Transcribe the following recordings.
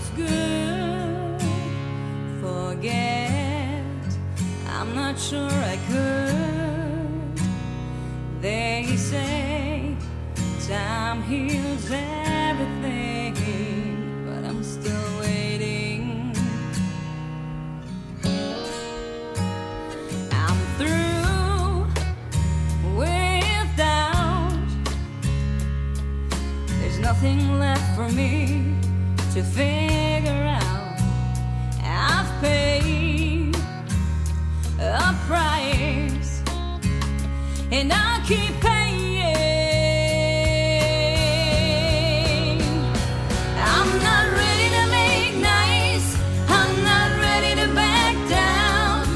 sounds good. Forget, I'm not sure I could. They say time heals everything, but I'm still waiting. I'm through with doubt. There's nothing left for me to figure and I'll keep paying. I'm not ready to make nice. I'm not ready to back down.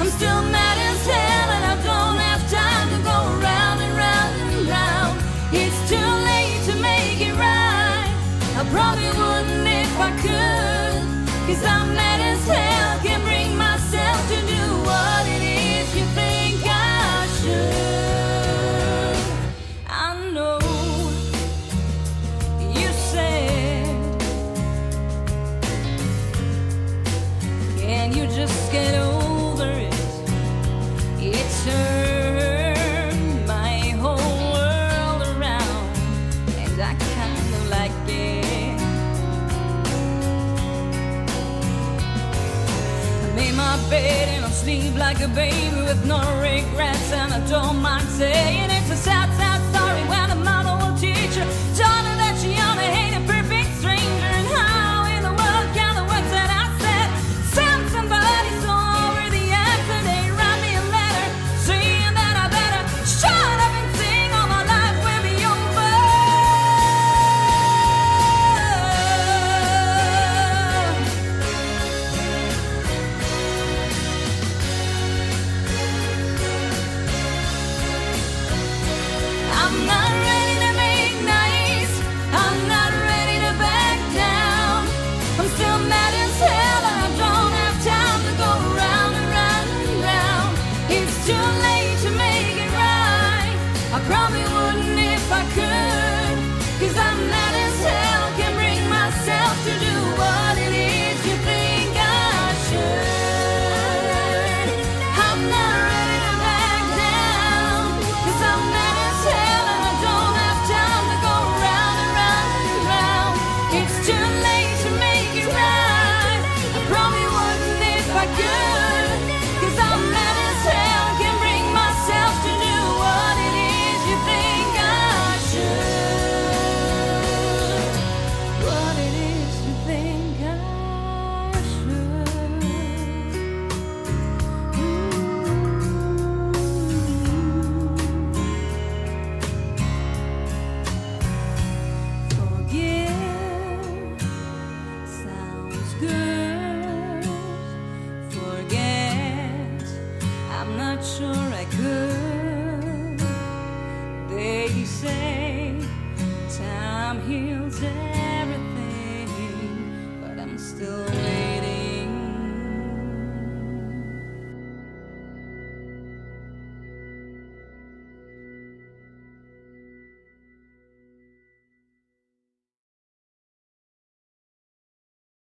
I'm still mad as hell, and I don't have time to go round and round and round. It's too late to make it right. I probably wouldn't if I could. Cause I'm Can you just get over it? It turned my whole world around, and I kinda like it. I made my bed and I sleep like a baby with no regrets, and I don't mind saying I probably wouldn't if I could. Good.